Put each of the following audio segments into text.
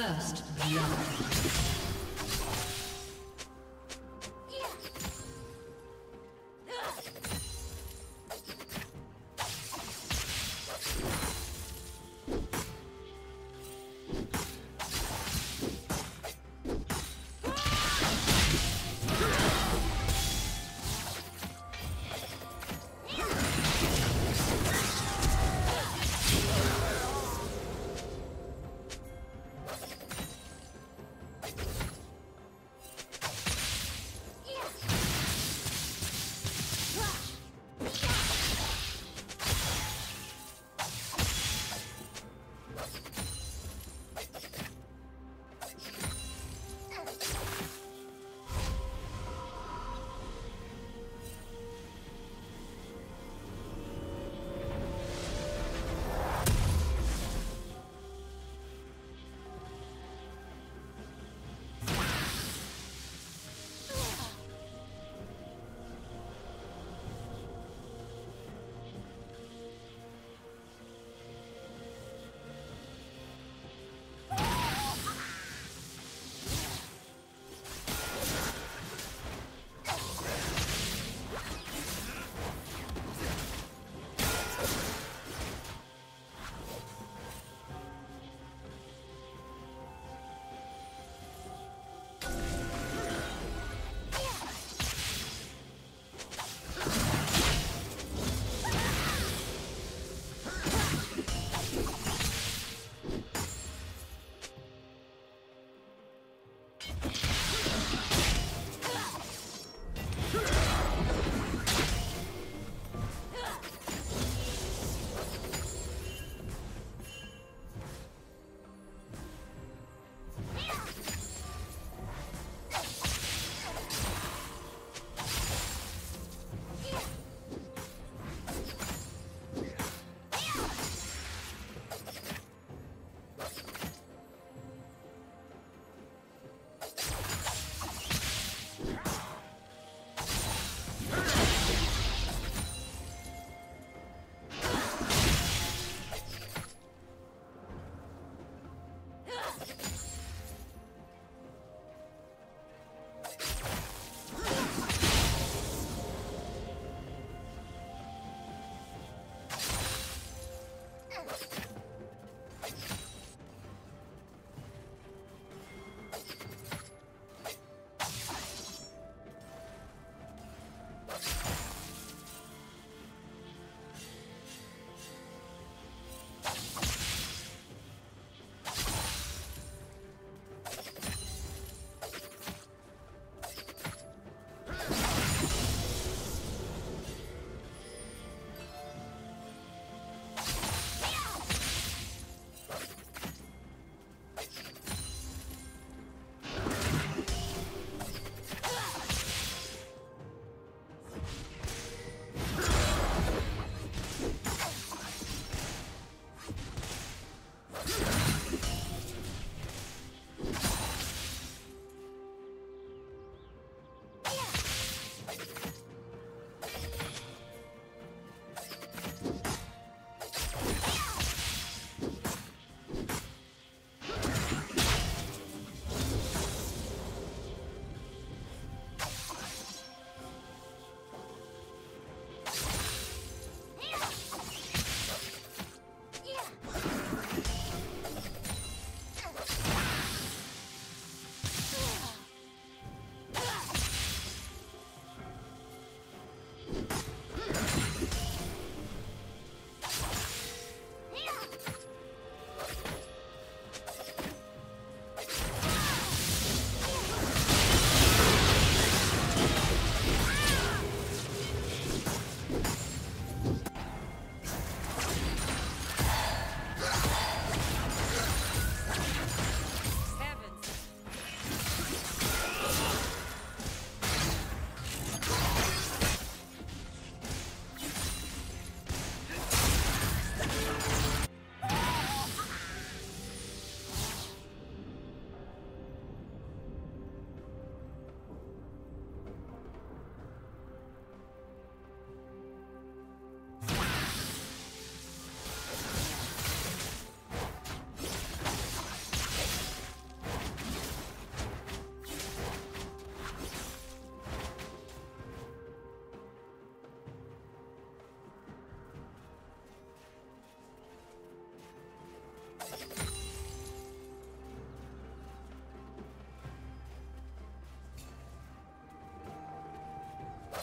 First blood.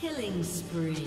Killing spree.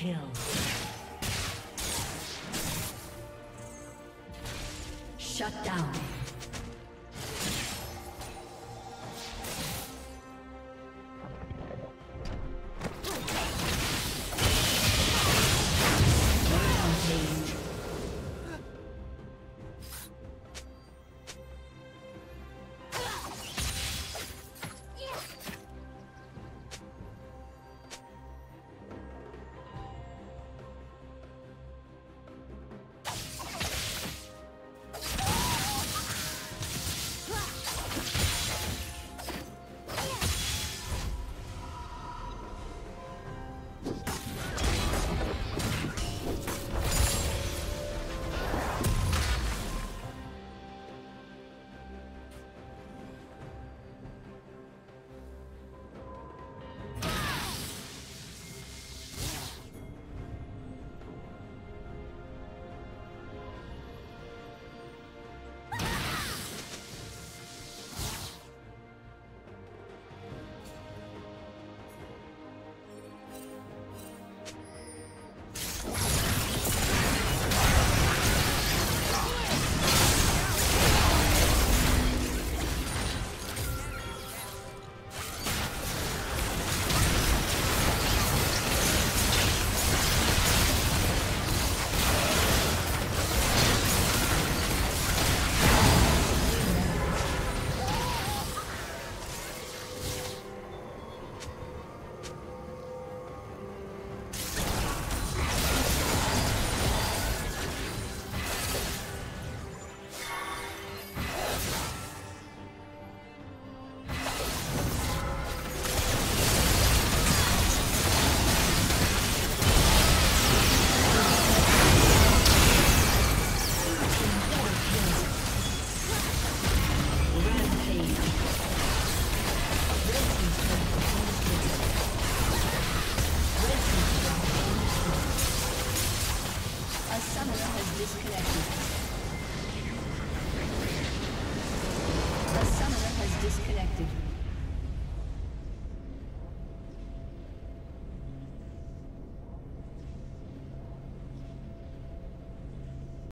Kill.